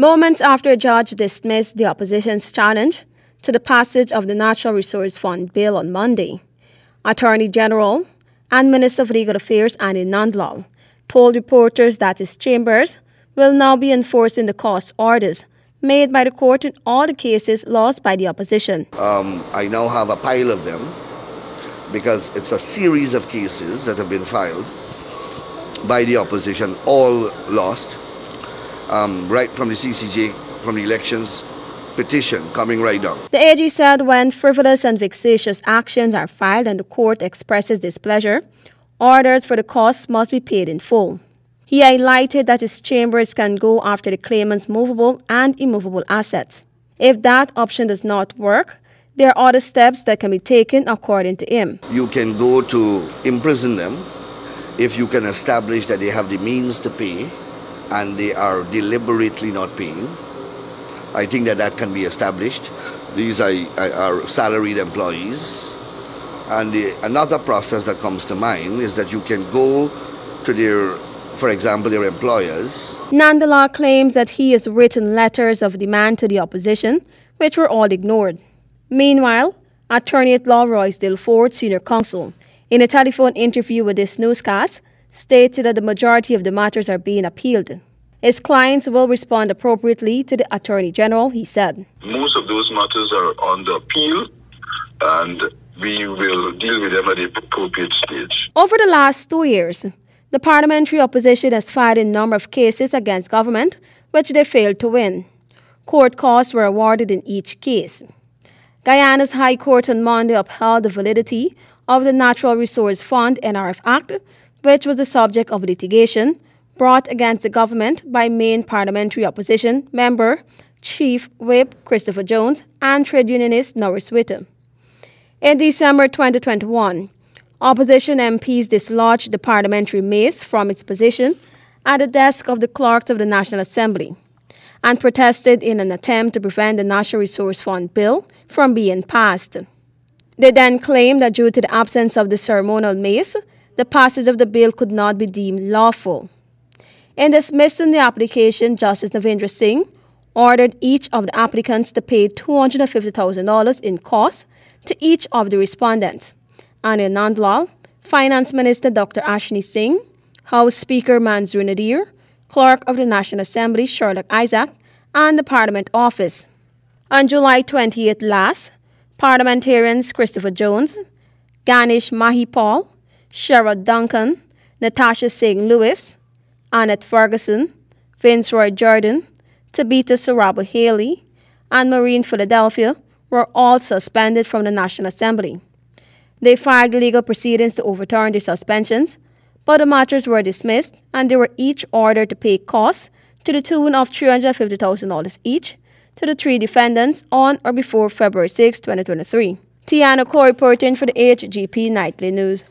Moments after a judge dismissed the opposition's challenge to the passage of the Natural Resource Fund bill on Monday, Attorney General and Minister of Legal Affairs Anil Nandlall told reporters that his chambers will now be enforcing the cost orders made by the court in all the cases lost by the opposition. Um, I now have a pile of them because it's a series of cases that have been filed by the opposition, all lost, um, right from the CCJ, from the elections petition coming right down. The AG said when frivolous and vexatious actions are filed and the court expresses displeasure, orders for the costs must be paid in full. He highlighted that his chambers can go after the claimant's movable and immovable assets. If that option does not work, there are other steps that can be taken according to him. You can go to imprison them if you can establish that they have the means to pay and they are deliberately not paying. I think that that can be established. These are, are salaried employees. And the, another process that comes to mind is that you can go to their for example, their employers. Nandlall claims that he has written letters of demand to the opposition, which were all ignored. Meanwhile, attorney at law Roysdale Forde, senior counsel, in a telephone interview with this newscast, stated that the majority of the matters are being appealed. His clients will respond appropriately to the Attorney General, he said. Most of those matters are on the appeal, and we will deal with them at the appropriate stage. Over the last two years, the parliamentary opposition has filed a number of cases against government, which they failed to win. Court costs were awarded in each case. Guyana's High Court on Monday upheld the validity of the Natural Resource Fund NRF Act, which was the subject of litigation brought against the government by main parliamentary opposition member Chief Whip Christopher Jones and trade unionist Norris Witter. In December 2021, Opposition MPs dislodged the parliamentary mace from its position at the desk of the clerks of the National Assembly and protested in an attempt to prevent the National Resource Fund bill from being passed. They then claimed that due to the absence of the ceremonial mace, the passage of the bill could not be deemed lawful. In dismissing the application, Justice Navindra Singh ordered each of the applicants to pay $250,000 in costs to each of the respondents. Anil Nandlall, Finance Minister Dr. Ashni Singh, House Speaker Manzoor Nadir, Clerk of the National Assembly Sherlock Isaac, and the Parliament Office. On July 28th last, parliamentarians Christopher Jones, Ganesh Mahipal, Sherrod Duncan, Natasha Singh Lewis, Annette Ferguson, Vinceroy Jordan, Tabitha Sarabo-Halley, and Maureen Philadelphia were all suspended from the National Assembly. They filed legal proceedings to overturn the suspensions, but the matters were dismissed and they were each ordered to pay costs to the tune of $350,000 each to the three defendants on or before February 6, 2023. Tiana Cole reporting for the HGP Nightly News.